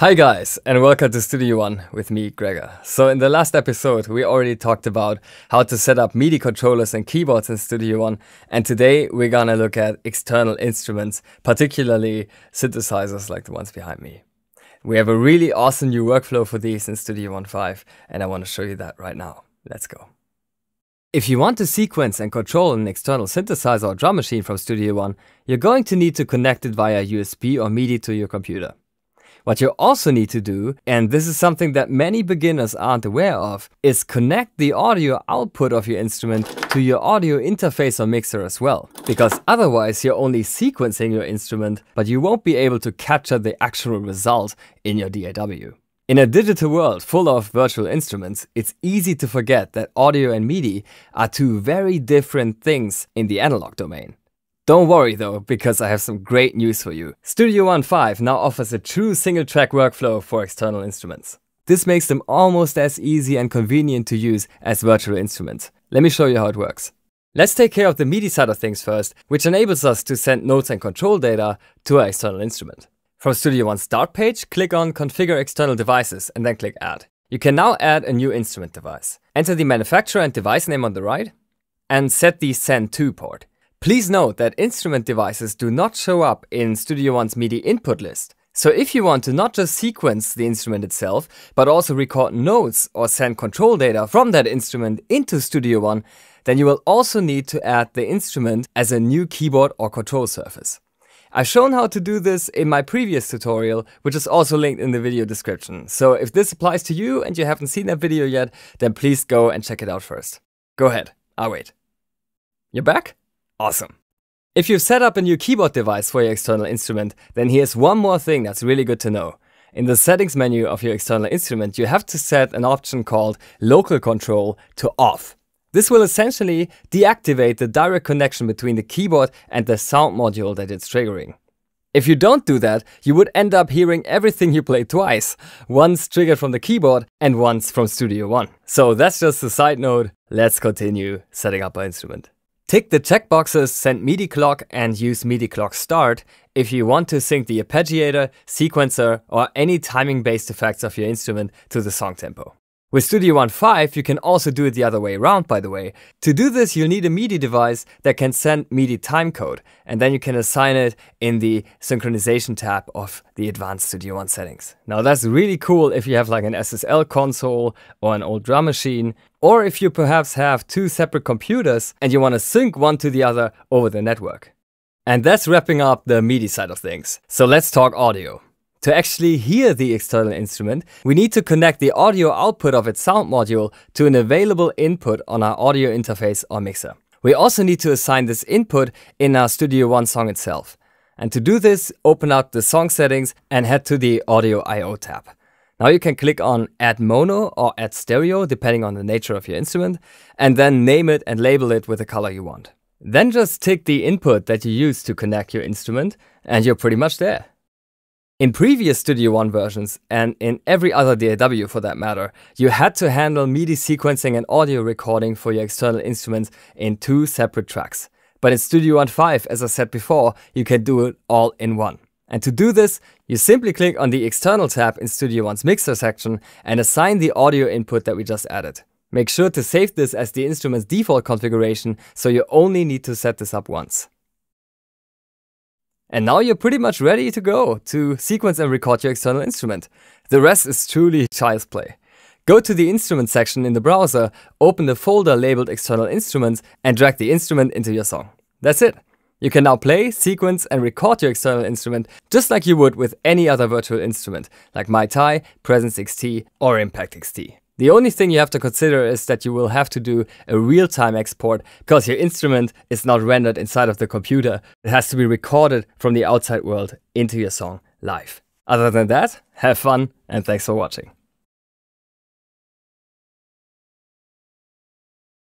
Hi guys, and welcome to Studio One with me, Gregor. So in the last episode, we already talked about how to set up MIDI controllers and keyboards in Studio One, and today we're gonna look at external instruments, particularly synthesizers like the ones behind me. We have a really awesome new workflow for these in Studio One 5, and I want to show you that right now. Let's go. If you want to sequence and control an external synthesizer or drum machine from Studio One, you're going to need to connect it via USB or MIDI to your computer. What you also need to do, and this is something that many beginners aren't aware of, is connect the audio output of your instrument to your audio interface or mixer as well. Because otherwise you're only sequencing your instrument, but you won't be able to capture the actual result in your DAW. In a digital world full of virtual instruments, it's easy to forget that audio and MIDI are two very different things in the analog domain. Don't worry though, because I have some great news for you. Studio One 5 now offers a true single track workflow for external instruments. This makes them almost as easy and convenient to use as virtual instruments. Let me show you how it works. Let's take care of the MIDI side of things first, which enables us to send notes and control data to our external instrument. From Studio One's start page, click on Configure External Devices and then click Add. You can now add a new instrument device. Enter the manufacturer and device name on the right and set the Send To port. Please note that instrument devices do not show up in Studio One's MIDI input list. So if you want to not just sequence the instrument itself, but also record notes or send control data from that instrument into Studio One, then you will also need to add the instrument as a new keyboard or control surface. I've shown how to do this in my previous tutorial, which is also linked in the video description. So if this applies to you and you haven't seen that video yet, then please go and check it out first. Go ahead, I'll wait. You're back? Awesome. If you've set up a new keyboard device for your external instrument, then here's one more thing that's really good to know. In the settings menu of your external instrument, you have to set an option called local control to off. This will essentially deactivate the direct connection between the keyboard and the sound module that it's triggering. If you don't do that, you would end up hearing everything you play twice, once triggered from the keyboard and once from Studio One. So that's just a side note, let's continue setting up our instrument. Tick the checkboxes Send MIDI clock and use MIDI clock start if you want to sync the arpeggiator, sequencer, or any timing based effects of your instrument to the song tempo. With Studio One 5, you can also do it the other way around, by the way. To do this, you'll need a MIDI device that can send MIDI timecode, and then you can assign it in the synchronization tab of the advanced Studio One settings. Now, that's really cool if you have like an SSL console or an old drum machine, or if you perhaps have two separate computers and you want to sync one to the other over the network. And that's wrapping up the MIDI side of things. So let's talk audio. To actually hear the external instrument, we need to connect the audio output of its sound module to an available input on our audio interface or mixer. We also need to assign this input in our Studio One song itself. And to do this, open up the song settings and head to the Audio I.O. tab. Now you can click on Add Mono or Add Stereo, depending on the nature of your instrument, and then name it and label it with the color you want. Then just tick the input that you use to connect your instrument, and you're pretty much there. In previous Studio One versions, and in every other DAW for that matter, you had to handle MIDI sequencing and audio recording for your external instruments in two separate tracks. But in Studio One 5, as I said before, you can do it all in one. And to do this, you simply click on the external tab in Studio One's mixer section and assign the audio input that we just added. Make sure to save this as the instrument's default configuration, so you only need to set this up once. And now you're pretty much ready to go to sequence and record your external instrument. The rest is truly child's play. Go to the instrument section in the browser, open the folder labeled external instruments and drag the instrument into your song. That's it. You can now play, sequence and record your external instrument just like you would with any other virtual instrument like Mai Tai, Presence XT or Impact XT. The only thing you have to consider is that you will have to do a real-time export because your instrument is not rendered inside of the computer. It has to be recorded from the outside world into your song live. Other than that, have fun and thanks for watching.